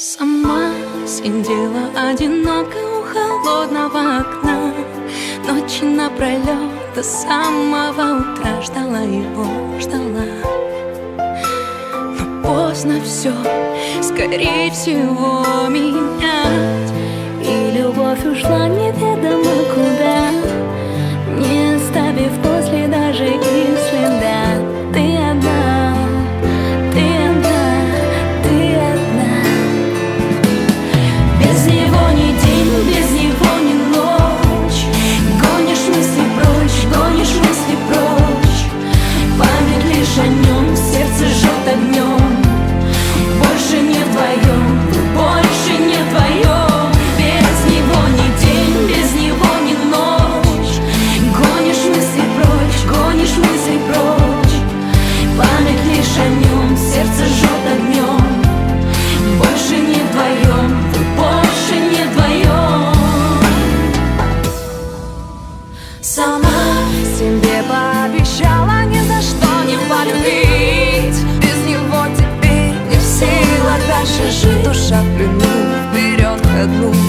Сама сидела одиноко у холодного окна. Ночи напролет до самого утра Ждала его, ждала. Но поздно все, скорее всего, менять. И любовь ушла не наша душа в плену Вперед одну